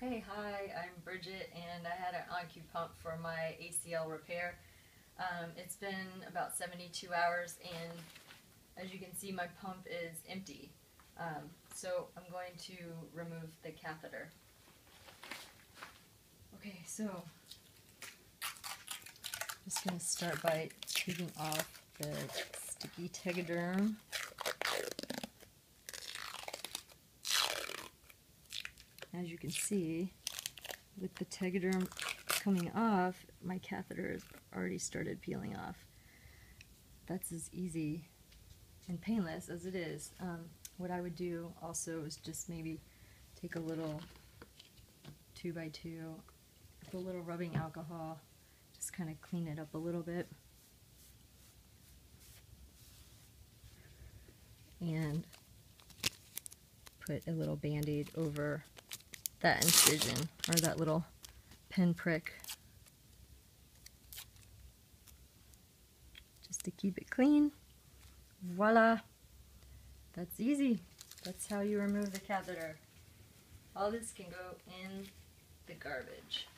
Okay, hi, I'm Bridget and I had an OnQ pump for my ACL repair. Um, it's been about 72 hours and as you can see my pump is empty. Um, so I'm going to remove the catheter. Okay, so I'm just going to start by taking off the sticky tegaderm. As you can see, with the tegaderm coming off, my catheter has already started peeling off. That's as easy and painless as it is. Um, what I would do also is just maybe take a little two by two, with a little rubbing alcohol, just kind of clean it up a little bit. And put a little band-aid over that incision or that little pin prick just to keep it clean. Voila! That's easy. That's how you remove the catheter. All this can go in the garbage.